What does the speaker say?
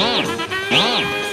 Oh, Mm.